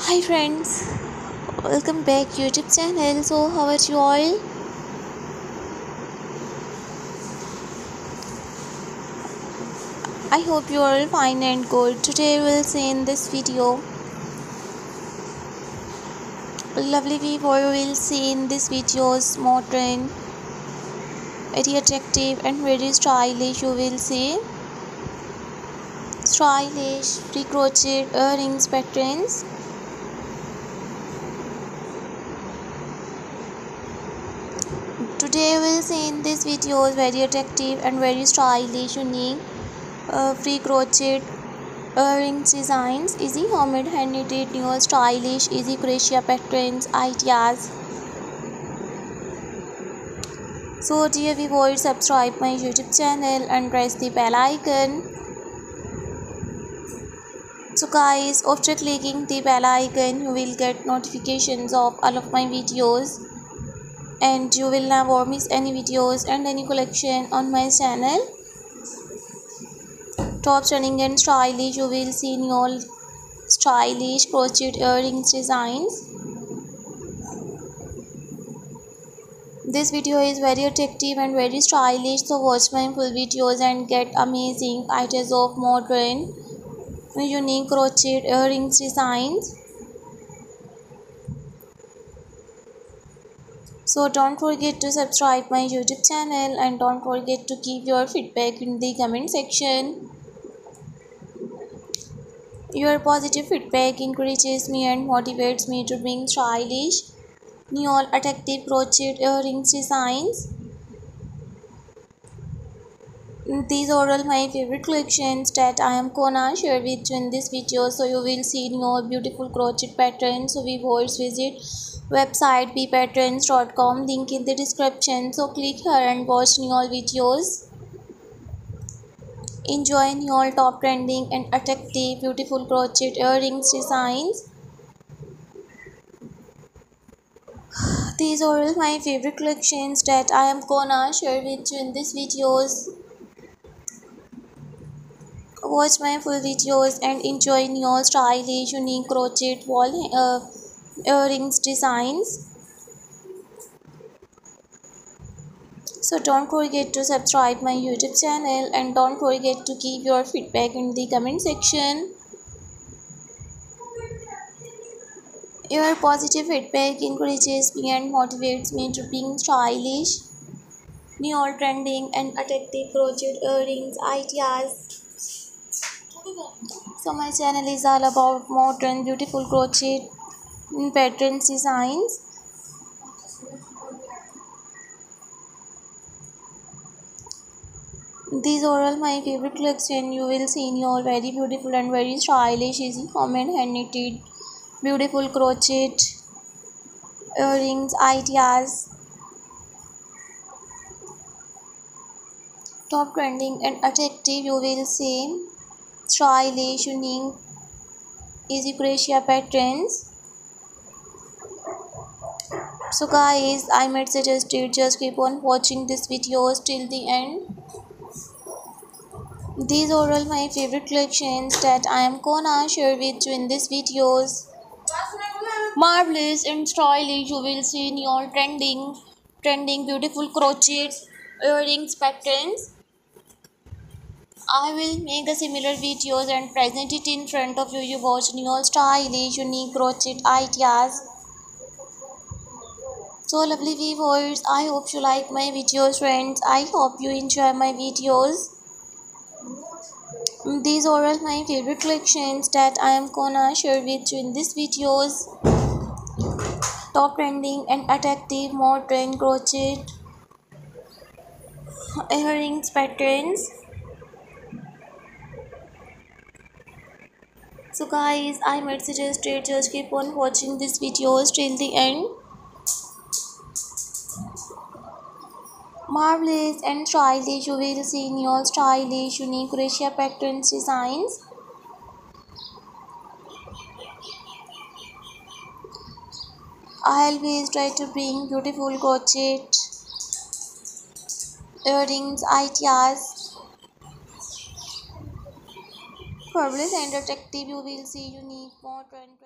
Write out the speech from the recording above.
hi friends. Welcome back youtube channel. So how are you all? I hope you are fine and good. Today we'll see in this video. Lovely viewer will see in this videos modern very attractive and very stylish you will see. Stylish pre-crochet earrings patterns today we'll see in this video is very attractive and very stylish unique uh, free crochet earrings designs easy homemade hand knitted new stylish easy crochet patterns ideas. So dear viewers subscribe my youtube channel and press the bell icon. So guys after clicking the bell icon you will get notifications of all of my videos and you will never miss any videos and any collection on my channel. Top trending and stylish you will see new stylish crochet earrings designs. This video is very attractive and very stylish so watch my full videos and get amazing ideas of modern unique crochet earrings designs so don't forget to subscribe my youtube channel and don't forget to give your feedback in the comment section. Your positive feedback encourages me and motivates me to bring stylish new attractive crochet earrings designs these are all my favorite collections that i am gonna share with you in this video. So you will see new beautiful crochet patterns so we viewers visit website bepatterns.com link in the description. So click here and watch new all videos. Enjoy new all top trending and attractive beautiful crochet earrings designs. These are all my favorite collections that i am gonna share with you in this videos watch my full videos and enjoy new stylish unique crochet wall uh, earrings designs. So don't forget to subscribe my youtube channel and don't forget to give your feedback in the comment section. Your positive feedback encourages me and motivates me to being stylish new trending and attractive crochet earrings ideas so my channel is all about modern beautiful crochet patterns designs. These are all my favorite collection you will see in your very beautiful and very stylish easy homemade hand knitted beautiful crochet earrings ideas. Top trending and attractive you will see easy crochet patterns so guys i might suggest you just keep on watching this videos till the end. These are all my favorite collections that i am gonna share with you in this videos. Marvelous and stylish you will see in your trending trending beautiful crochet earrings patterns I will make the similar videos and present it in front of you. You watch new stylish, unique crochet ideas. So lovely viewers i hope you like my videos friends. I hope you enjoy my videos. These are all my favorite collections that i am gonna share with you in this videos. Top trending and attractive more modern crochet earrings patterns so guys i might suggest you just keep on watching these videos till the end. Marvelous and stylish you will see in your stylish unique crochet patterns designs. I always try to bring beautiful crochet earrings ideas fabulous and attractive you will see unique modern